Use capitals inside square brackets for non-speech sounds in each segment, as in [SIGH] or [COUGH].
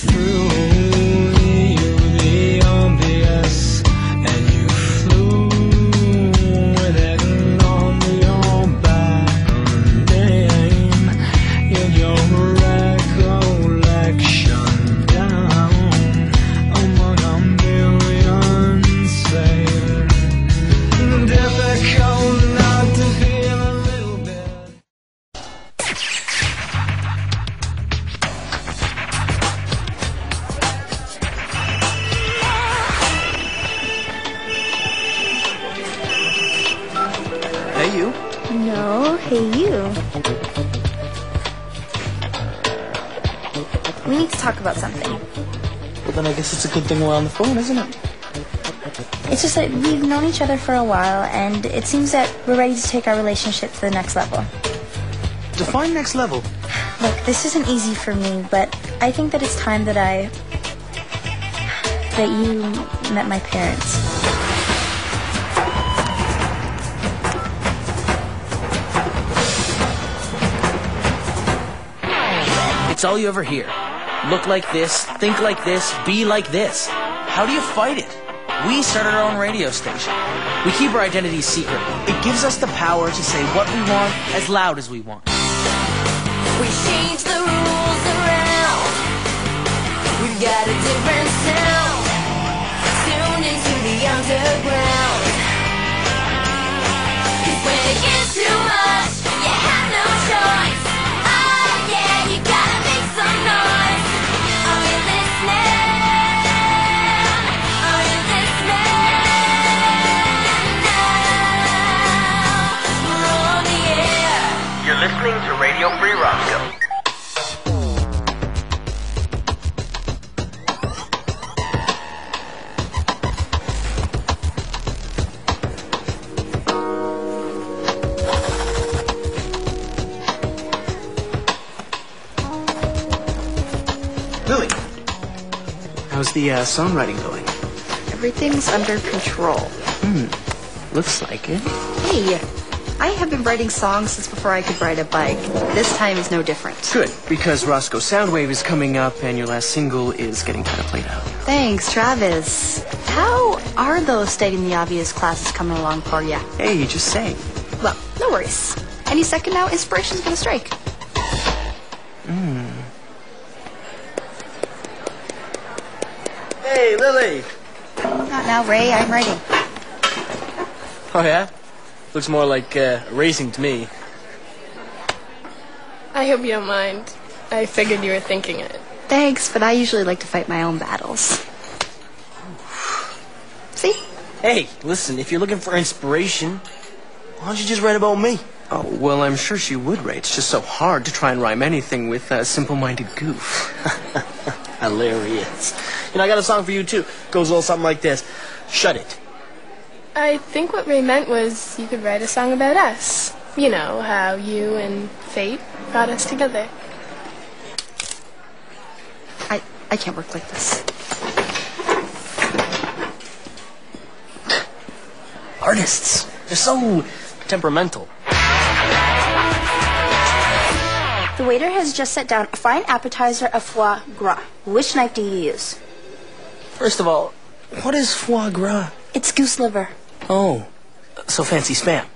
through it's a good thing we're on the phone, isn't it? It's just that we've known each other for a while, and it seems that we're ready to take our relationship to the next level. Define next level. Look, this isn't easy for me, but I think that it's time that I. that you met my parents. It's all you ever hear. Look like this, think like this, be like this. How do you fight it? We started our own radio station. We keep our identities secret. It gives us the power to say what we want as loud as we want. We change the rules around. We've got a different sound. Tuned into the underground. when it gets the uh, songwriting going? Everything's under control. Hmm. Looks like it. Hey, I have been writing songs since before I could ride a bike. This time is no different. Good, because Roscoe Soundwave is coming up and your last single is getting kind of played out. Thanks, Travis. How are those stating the obvious classes coming along for you? Hey, just saying. Well, no worries. Any second now, inspiration's gonna strike. Hey, Lily. Not now, Ray. I'm writing. Oh yeah? Looks more like uh, racing to me. I hope you don't mind. I figured you were thinking it. Thanks, but I usually like to fight my own battles. See? Hey, listen, if you're looking for inspiration, why don't you just write about me? Oh, well, I'm sure she would, Ray. It's just so hard to try and rhyme anything with a simple-minded goof. [LAUGHS] Hilarious. You know, I got a song for you too. Goes a little something like this. Shut it. I think what Ray meant was you could write a song about us. You know, how you and fate brought us together. I, I can't work like this. Artists. They're so temperamental. The waiter has just set down a fine appetizer of foie gras. Which knife do you use? First of all, what is foie gras? It's goose liver. Oh, so fancy spam.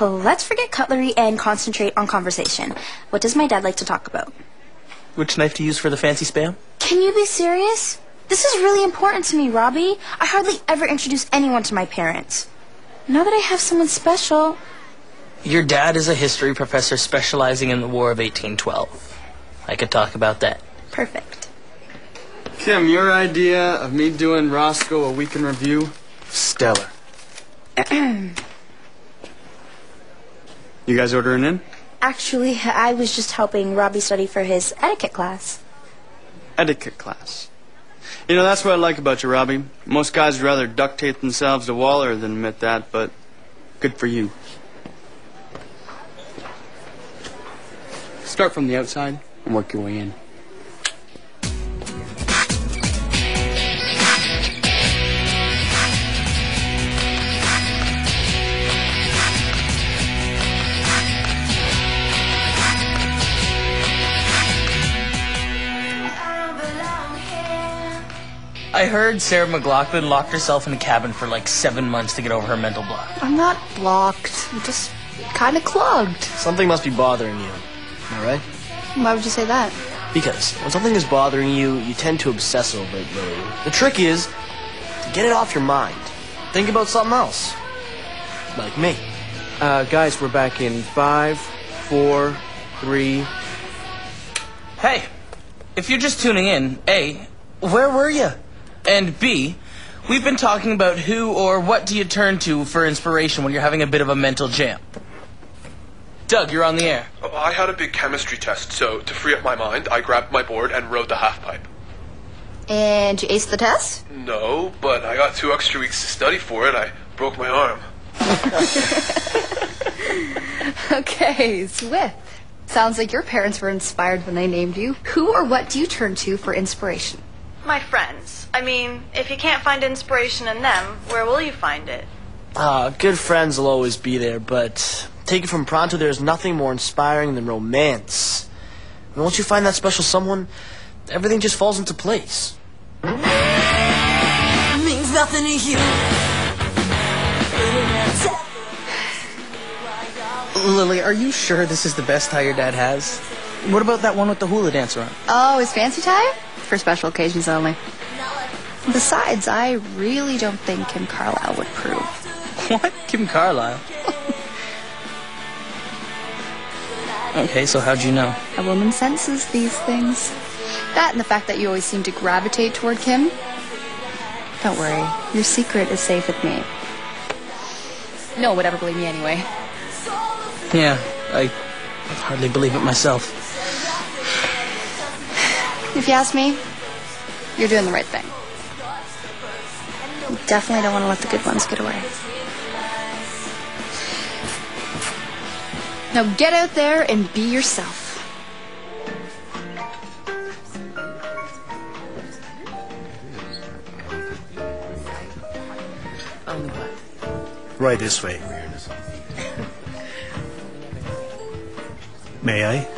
Let's forget cutlery and concentrate on conversation. What does my dad like to talk about? Which knife to use for the fancy spam? Can you be serious? This is really important to me, Robbie. I hardly ever introduce anyone to my parents. Now that I have someone special, Your dad is a history professor specializing in the War of 1812. I could talk about that. perfect. Kim, your idea of me doing Roscoe a week in review, stellar. you guys ordering in? Actually, I was just helping Robbie study for his etiquette class. Etiquette class. You know, that's what I like about you, Robbie. Most guys would rather duct tape themselves to Waller than admit that, but good for you. Start from the outside and work your way in. I heard Sarah McLachlan locked herself in a cabin for like seven months to get over her mental block. I'm not blocked. I'm just kind of clogged. Something must be bothering you. Am I right? Why would you say that? Because when something is bothering you, you tend to obsess over it, Lily. The trick is to get it off your mind. Think about something else. Like me. Uh, guys, we're back in five, four, three. Hey, if you're just tuning in, A, where were you? And B, we've been talking about who or what do you turn to for inspiration when you're having a bit of a mental jam. Doug, you're on the air. I had a big chemistry test, so to free up my mind, I grabbed my board and rode the half pipe. And you aced the test? No, but I got two extra weeks to study for it. I broke my arm. [LAUGHS] Okay, Swift. Sounds like your parents were inspired when they named you. Who or what do you turn to for inspiration? My friends. I mean, if you can't find inspiration in them, where will you find it? Ah, good friends will always be there, but take it from Pronto, there's nothing more inspiring than romance. And once you find that special someone, everything just falls into place. Means nothing to you. Lily, are you sure this is the best tie your dad has? What about that one with the hula dancer on? Oh, his fancy tie? For special occasions only. Besides, I really don't think Kim Carlisle would approve. [LAUGHS] What? Kim Carlisle? okay, so how'd you know? A woman senses these things. That and the fact that you always seem to gravitate toward Kim. Don't worry, your secret is safe with me. No one would ever believe me anyway. Yeah, I hardly believe it myself. If you ask me, you're doing the right thing. You definitely don't want to let the good ones get away. Now get out there and be yourself. Right this way. May I?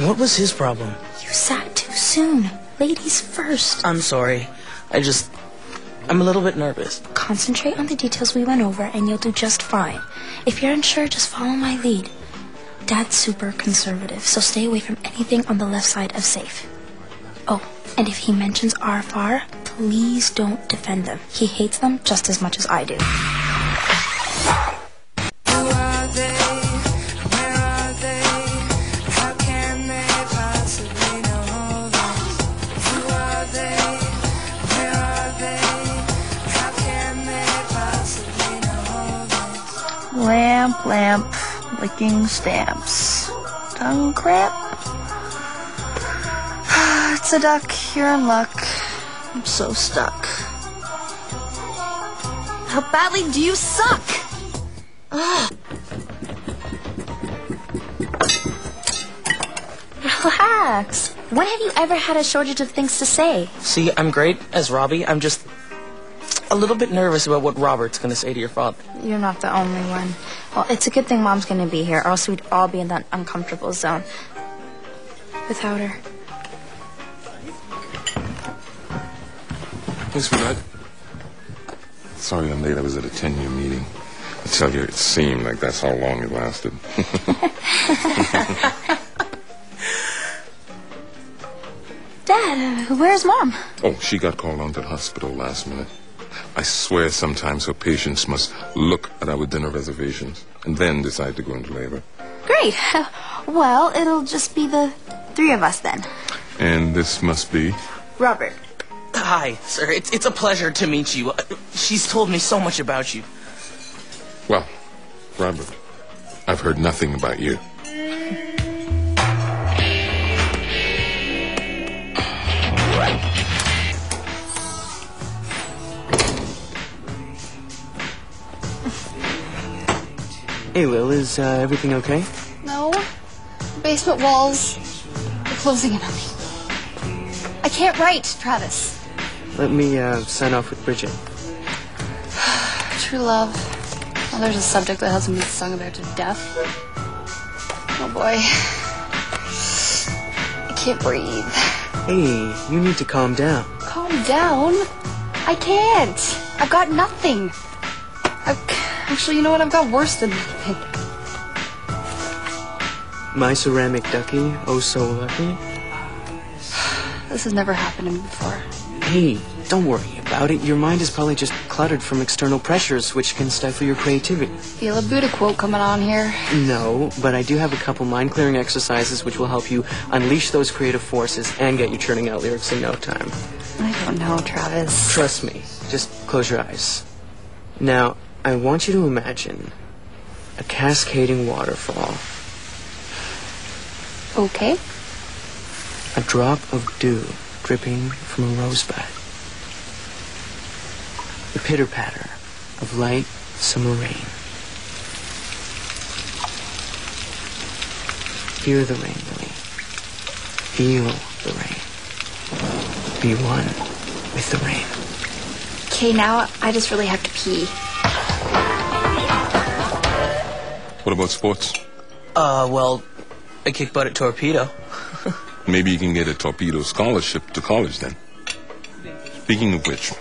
What was his problem? You sat too soon. Ladies first. I'm sorry. I just. I'm a little bit nervous. Concentrate on the details we went over and you'll do just fine. If you're unsure, just follow my lead. Dad's super conservative, so stay away from anything on the left side of safe. Oh, and if he mentions RFR, please don't defend them. He hates them just as much as I do. Licking stamps. Tongue cramp? [SIGHS] it's a duck. You're in luck. I'm so stuck. How badly do you suck? Ugh. Relax. When have you ever had a shortage of things to say? See, I'm great as Robbie. I'm just a little bit nervous about what Robert's going to say to your father. You're not the only one. Well, it's a good thing Mom's gonna be here, or else we'd all be in that uncomfortable zone. Without her. Yes, Fred. Sorry I'm late. I was at a 10 year meeting. I tell you, it seemed like that's how long it lasted. [LAUGHS] Dad, uh, where's Mom? oh, she got called on to the hospital last minute. I swear sometimes her patients must look at our dinner reservations and then decide to go into labor. Great. [LAUGHS] Well, it'll just be the three of us then. And this must be. Robert. Hi, sir. It's, it's a pleasure to meet you. Uh, She's told me so much about you. Well, Robert, I've heard nothing about you. Hey, Lil, is uh, everything okay? No. Basement walls are closing in on me. I can't write, Travis. Let me uh, sign off with Bridget. [SIGHS] true love. Well, there's a subject that hasn't been sung about to death. Oh boy. [SIGHS] I can't breathe. Hey, you need to calm down. Calm down. I can't. I've got nothing. Actually, you know what? I've got worse than nothing. My ceramic ducky, oh so lucky. This has never happened to me before. Hey, don't worry about it. Your mind is probably just cluttered from external pressures, which can stifle your creativity. Feel a Buddha quote coming on here. No, but I do have a couple mind clearing exercises which will help you unleash those creative forces and get you churning out lyrics in no time. I don't know, Travis. Trust me, just close your eyes. Now, I want you to imagine a cascading waterfall, Okay. a drop of dew dripping from a rosebud, the pitter patter of light summer rain. Hear the rain, Lily. Feel the rain. Be one with the rain. Okay, now I just really have to pee. What about sports? Uh, well, I kick butt at Torpedo. [LAUGHS] Maybe you can get a torpedo scholarship to college then. Speaking of which,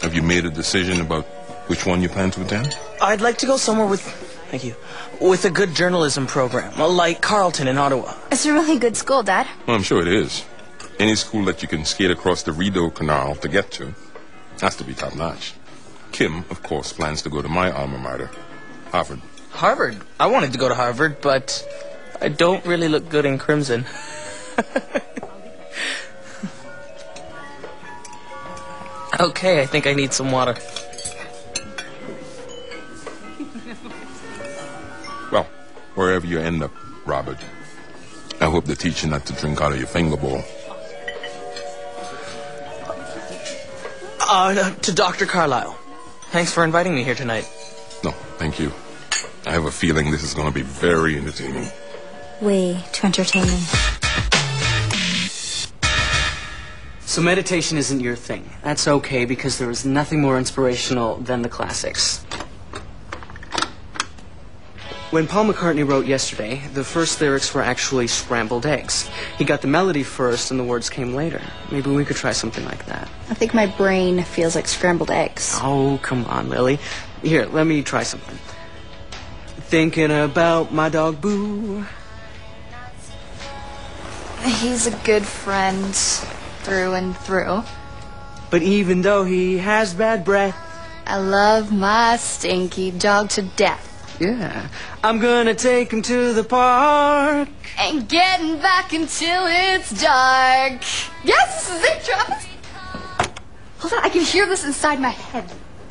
have you made a decision about which one you plan to attend? I'd like to go somewhere with, thank you, with a good journalism program, like Carleton in Ottawa. It's a really good school, Dad. Well, I'm sure it is. Any school that you can skate across the Rideau Canal to get to has to be top notch. Kim, of course, plans to go to my alma mater, Harvard. Harvard. I wanted to go to Harvard, but I don't really look good in crimson. [LAUGHS] okay, I think I need some water. Well, wherever you end up, Robert, I hope they teach you not to drink out of your finger bowl. Uh, to Dr. Carlisle. Thanks for inviting me here tonight. No, thank you. I have a feeling this is going to be very entertaining. Way too entertaining. So meditation isn't your thing. That's okay because there is nothing more inspirational than the classics. When Paul McCartney wrote yesterday, the first lyrics were actually scrambled eggs. He got the melody first and the words came later. Maybe we could try something like that. I think my brain feels like scrambled eggs. Oh, come on, Lily. Here, let me try something. Thinking about my dog Boo. He's a good friend through and through. But even though he has bad breath, I love my stinky dog to death. yeah, I'm gonna take him to the park. Ain't getting back until it's dark. Yes, this is it, Travis. Hold on, I can hear this inside my head.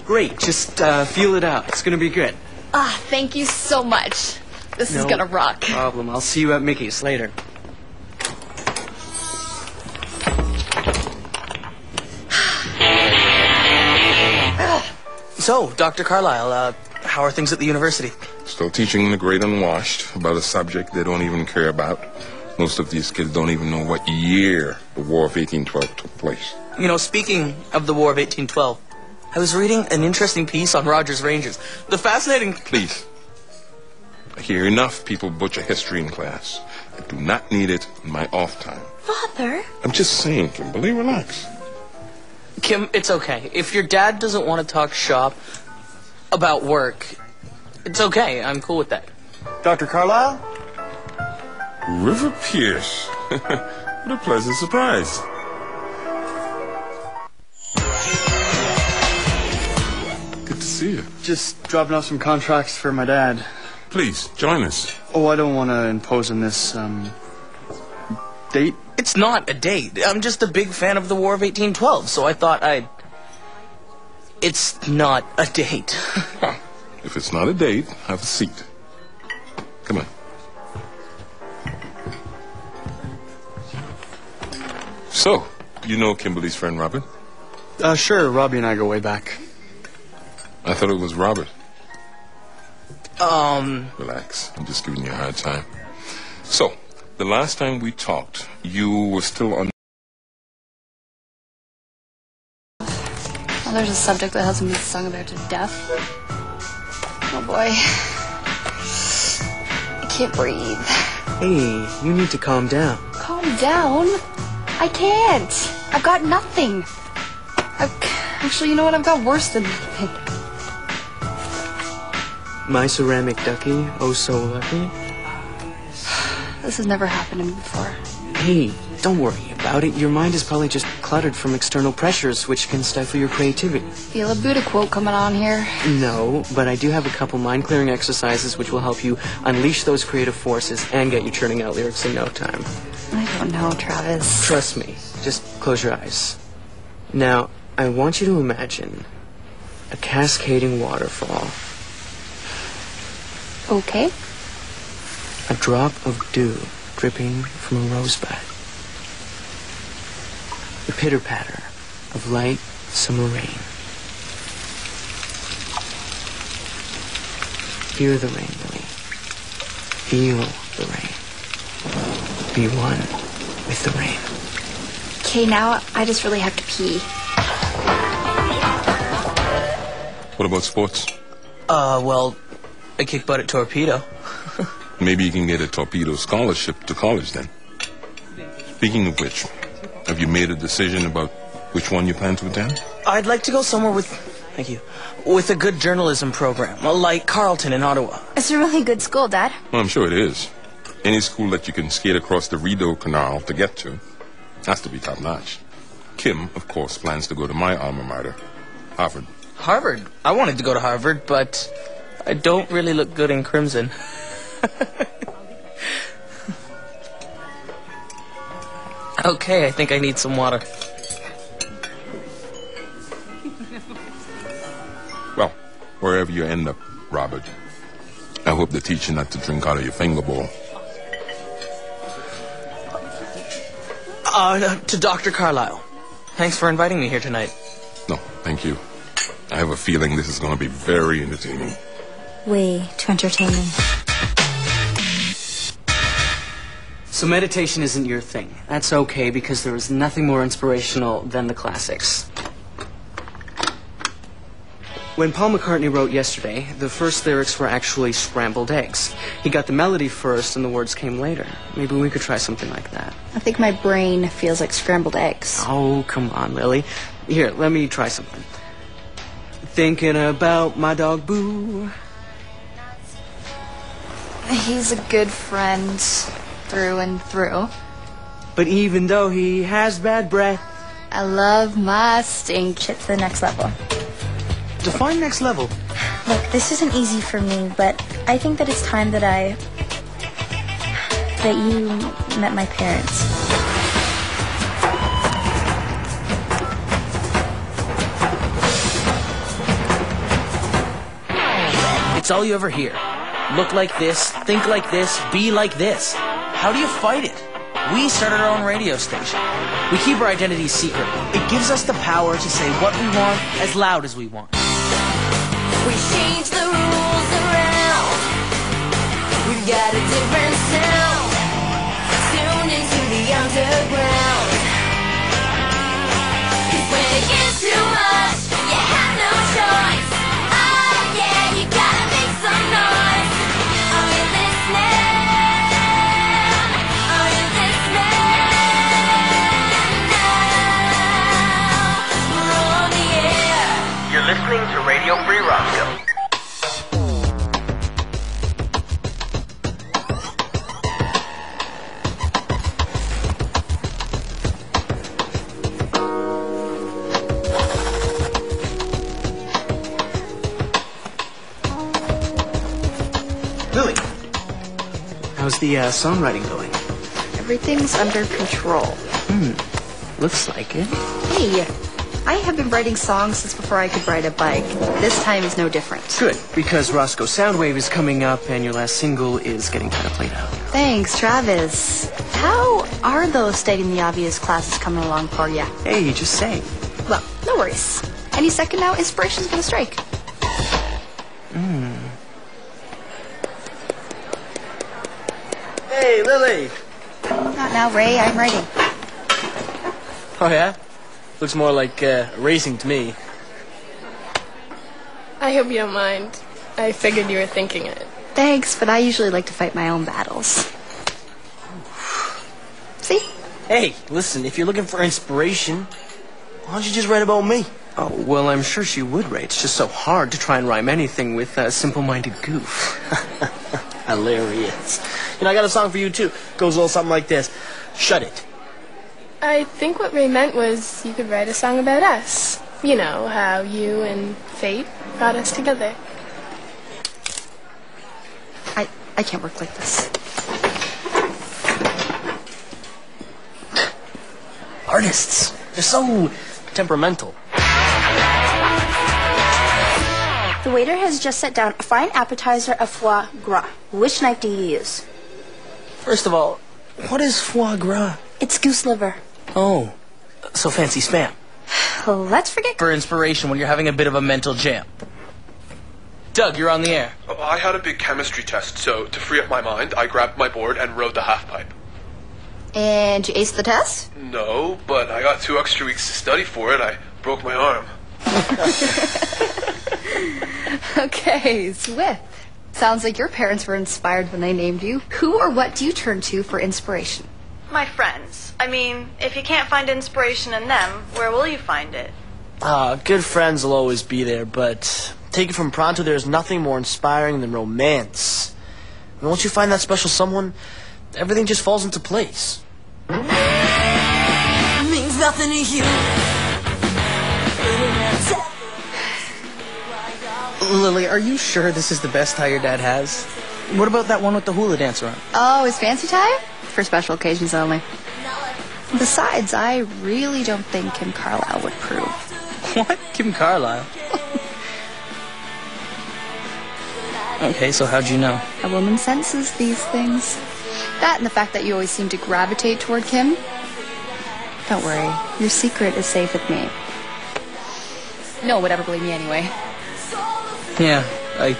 Great, just uh, feel it out. It's gonna be good. Ah, thank you so much. This is gonna rock. Problem. I'll see you at Mickey's later. So, Dr. Carlisle, uh, how are things at the university? Still teaching the great unwashed about a subject they don't even care about. Most of these kids don't even know what year the War of 1812 took place. You know, speaking of the War of 1812, I was reading an interesting piece on Rogers Rangers. The fascinating. Please. I hear enough people butcher history in class. I do not need it in my off time. Father? I'm just saying, Kimberly, relax. Kim, it's okay. If your dad doesn't want to talk shop about work, it's okay. I'm cool with that. Dr. Carlisle? River Pierce. [LAUGHS] what a pleasant surprise. See you. Just dropping off some contracts for my dad. Please, join us. Oh, I don't want to impose on this, um, date. It's not a date. I'm just a big fan of the War of 1812, so I thought I'd. It's not a date. [LAUGHS] If it's not a date, have a seat. Come on. So, you know Kimberly's friend Robin? Uh, sure, Robbie and I go way back. I thought it was Robert. um, Relax. I'm just giving you a hard time. So, the last time we talked, you were still on. Well, there's a subject that hasn't been sung about to death. Oh boy. I can't breathe. Hey, you need to calm down. Calm down. I can't. I've got nothing. I've, actually, you know what? I've got worse than nothing. My ceramic ducky, oh so lucky. This has never happened to me before. Hey, don't worry about it. Your mind is probably just cluttered from external pressures, which can stifle your creativity. Feel a Buddha quote coming on here. No, but I do have a couple mind clearing exercises which will help you unleash those creative forces and get you churning out lyrics in no time. I don't know, Travis. Trust me, just close your eyes. Now, I want you to imagine a cascading waterfall, Okay. a drop of dew dripping from a rosebud, the pitter patter of light summer rain. Hear the rain, Lily. Feel the rain. Be one with the rain. Okay, now I just really have to pee. What about sports? Uh, well, I kick butt at Torpedo. [LAUGHS] Maybe you can get a torpedo scholarship to college then. Speaking of which, have you made a decision about which one you plan to attend? I'd like to go somewhere with, thank you, with a good journalism program, like Carleton in Ottawa. It's a really good school, Dad. Well, I'm sure it is. Any school that you can skate across the Rideau Canal to get to has to be top notch. Kim, of course, plans to go to my alma mater, Harvard. Harvard. I wanted to go to Harvard, but I don't really look good in crimson. [LAUGHS] okay, I think I need some water. Well, wherever you end up, Robert, I hope they teach you not to drink out of your finger bowl. Uh, to Dr. Carlisle. Thanks for inviting me here tonight. No, thank you. I have a feeling this is going to be very entertaining. Way too entertaining. So meditation isn't your thing. That's okay because there is nothing more inspirational than the classics. When Paul McCartney wrote yesterday, the first lyrics were actually scrambled eggs. He got the melody first and the words came later. Maybe we could try something like that. I think my brain feels like scrambled eggs. Oh, come on, Lily. Here, let me try something. Thinking about my dog Boo. He's a good friend through and through. But even though he has bad breath, I love my stink. It's the next level. define next level. Look, this isn't easy for me, but I think that it's time that I. that you met my parents. It's all you ever hear. Look like this, think like this, be like this. How do you fight it? We started our own radio station. We keep our identities secret. It gives us the power to say what we want as loud as we want. We change the the uh, songwriting going? Everything's under control. Hmm, looks like it. Hey, I have been writing songs since before I could ride a bike. This time is no different. Good, because Roscoe Soundwave is coming up and your last single is getting kind of played out. Thanks, Travis. How are those stating the obvious classes coming along for you? Hey, just saying. Well, no worries. Any second now, inspiration's gonna strike. Lily. Not now, Ray. I'm writing. Oh, yeah? Looks more like uh, racing to me. I hope you don't mind. I figured you were thinking it. Thanks, but I usually like to fight my own battles. See? Hey, listen, if you're looking for inspiration, why don't you just write about me? Oh, well, I'm sure she would write. It's just so hard to try and rhyme anything with a simple-minded goof. [LAUGHS] Hilarious. You know, I got a song for you too. Goes a little something like this. Shut it. I think what Ray meant was you could write a song about us. You know, how you and fate brought us together. I, I can't work like this. Artists. They're so temperamental. The waiter has just set down a fine appetizer of foie gras. Which knife do you use? First of all, what is foie gras? It's goose liver. Oh, so fancy spam. Let's forget. For inspiration when you're having a bit of a mental jam. Doug, you're on the air. I had a big chemistry test, so to free up my mind, I grabbed my board and rode the half pipe. And you aced the test? No, but I got two extra weeks to study for it. I broke my arm. [LAUGHS] [LAUGHS] Okay, Swift. Sounds like your parents were inspired when they named you. Who or what do you turn to for inspiration? My friends. I mean, if you can't find inspiration in them, where will you find it? Ah, good friends will always be there, but take it from Pronto, there's nothing more inspiring than romance. And once you find that special someone, everything just falls into place. Means nothing to you. Lily, are you sure this is the best tie your dad has? What about that one with the hula dancer on? Oh, his fancy tie? For special occasions only. Besides, I really don't think Kim Carlisle would approve. What? Kim Carlisle? okay, so how'd you know? A woman senses these things. That and the fact that you always seem to gravitate toward Kim. Don't worry, your secret is safe with me. No one would ever believe me anyway. Yeah, I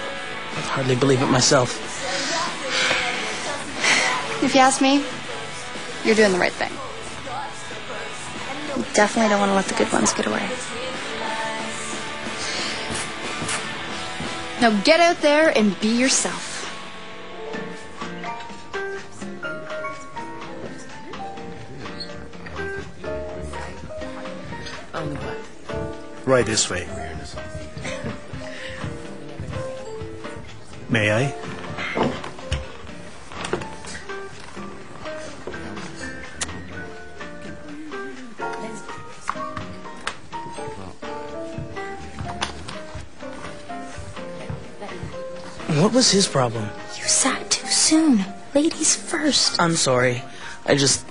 hardly believe it myself. If you ask me, you're doing the right thing. You definitely don't want to let the good ones get away. Now get out there and be yourself. Right this way. May I? What was his problem? You sat too soon. Ladies first. I'm sorry. I just.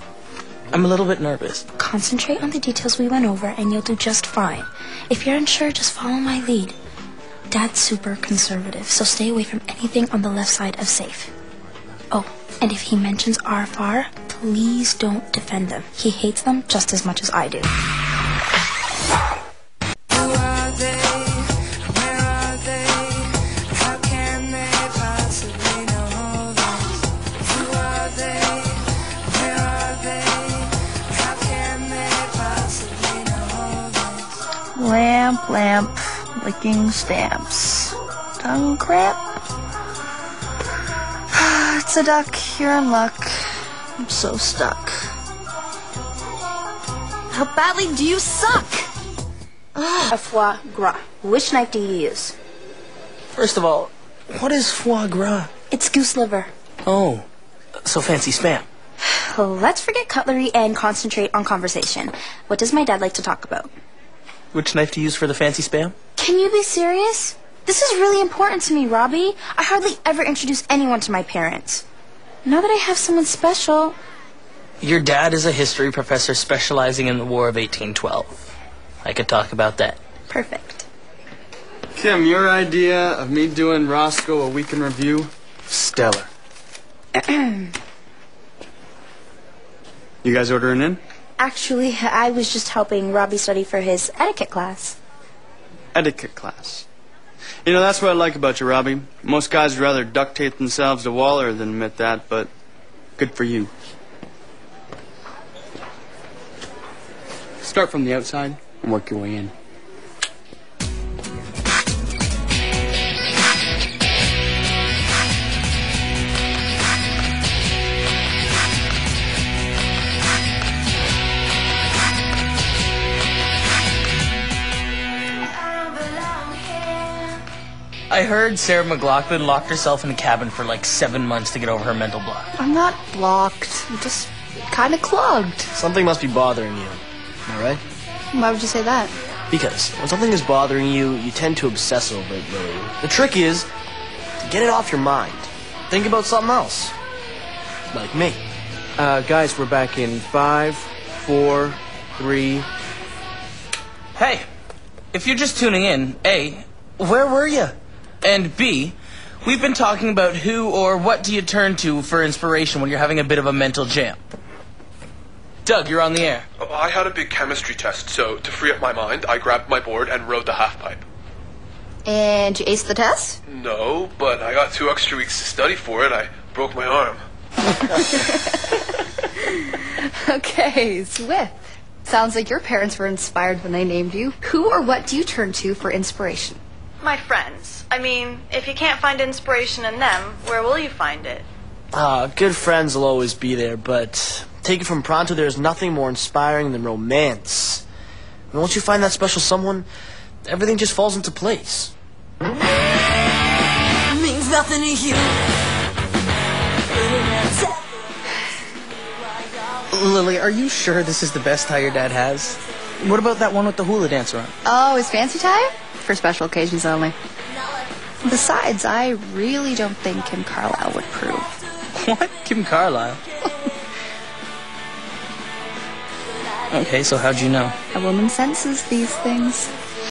I'm a little bit nervous. Concentrate on the details we went over and you'll do just fine. If you're unsure, just follow my lead. Dad's super conservative, so stay away from anything on the left side of safe. Oh, and if he mentions RFR, please don't defend them. He hates them just as much as I do. Lamp, lamp, licking stamps. Tongue crap. [SIGHS] it's a duck, you're in luck. I'm so stuck. How badly do you suck? A foie gras. Which knife do you use? First of all, what is foie gras? It's goose liver. Oh, so fancy spam. [SIGHS] Let's forget cutlery and concentrate on conversation. What does my dad like to talk about? Which knife to use for the fancy spam? Can you be serious? This is really important to me, Robbie. I hardly ever introduce anyone to my parents. Now that I have someone special, Your dad is a history professor specializing in the War of 1812. I could talk about that. perfect. Kim, your idea of me doing Roscoe a week in review, stellar. [CLEARS THROAT] You guys ordering in? Actually, I was just helping Robbie study for his etiquette class. Etiquette class. You know, that's what I like about you, Robbie. Most guys would rather duct tape themselves to Waller than admit that, but good for you. Start from the outside and work your way in. I heard Sarah McLachlan locked herself in a cabin for like seven months to get over her mental block. I'm not blocked. I'm just kind of clogged. Something must be bothering you. Am I right? Why would you say that? Because when something is bothering you, you tend to obsess over it, Lily. The trick is to get it off your mind. Think about something else. Like me. Uh, guys, we're back in five, four, three. Hey, if you're just tuning in, A, where were you? And B, we've been talking about who or what do you turn to for inspiration when you're having a bit of a mental jam. Doug, you're on the air. Oh, I had a big chemistry test, so to free up my mind, I grabbed my board and rode the half pipe. And you aced the test? No, but I got two extra weeks to study for it. I broke my arm. [LAUGHS] Okay, Swift. Sounds like your parents were inspired when they named you. Who or what do you turn to for inspiration? My friends. I mean, if you can't find inspiration in them, where will you find it? Ah, good friends will always be there, but take it from Pronto, there's nothing more inspiring than romance. And once you find that special someone, everything just falls into place. Means nothing to you. Lily, are you sure this is the best tie your dad has? What about that one with the hula dancer on? Oh, his fancy tie? For special occasions only. Besides, I really don't think Kim Carlisle would approve. [LAUGHS] What? Kim Carlisle? [LAUGHS] okay, so how'd you know? A woman senses these things.